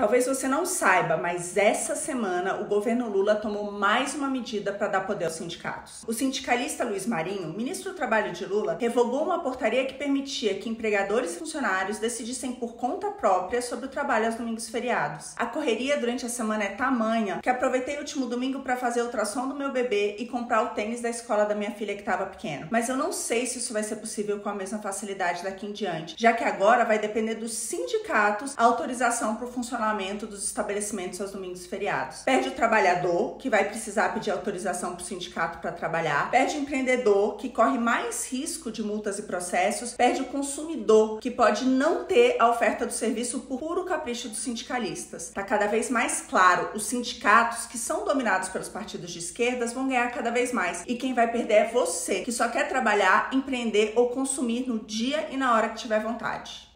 Talvez você não saiba, mas essa semana o governo Lula tomou mais uma medida para dar poder aos sindicatos. O sindicalista Luiz Marinho, ministro do Trabalho de Lula, revogou uma portaria que permitia que empregadores e funcionários decidissem por conta própria sobre o trabalho aos domingos feriados. A correria durante a semana é tamanha que aproveitei o último domingo para fazer o ultrassom do meu bebê e comprar o tênis da escola da minha filha que estava pequeno. Mas eu não sei se isso vai ser possível com a mesma facilidade daqui em diante, já que agora vai depender dos sindicatos a autorização para o funcionário funcionamento dos estabelecimentos aos domingos e feriados. Perde o trabalhador, que vai precisar pedir autorização para o sindicato para trabalhar. Perde o empreendedor, que corre mais risco de multas e processos. Perde o consumidor, que pode não ter a oferta do serviço por puro capricho dos sindicalistas. Está cada vez mais claro, os sindicatos, que são dominados pelos partidos de esquerdas, vão ganhar cada vez mais. E quem vai perder é você, que só quer trabalhar, empreender ou consumir no dia e na hora que tiver vontade.